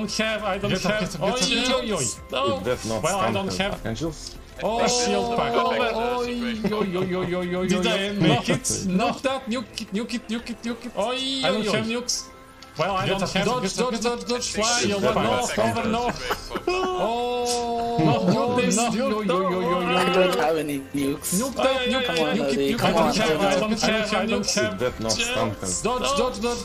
don't have, I don't Get have. Oh up, get up, get oi, No. Well, I don't have- Angels? Oh, shield pack. oh, Back Oh Did I make No, it? Not that, nuke it, nuke it, nuke it, nuke it. Oi, I don't have nukes. Well, I don't have dodge, dodge, dodge, dodge, fly, Is over that north, over person? north. Oh. Oh, No, nuke this, no, nuke, no, no, no, yo, I don't have any nukes. Nuke that, nuke, nuke it, nuke it. I don't have, I don't have, I don't have. Dodge, dodge, dodge.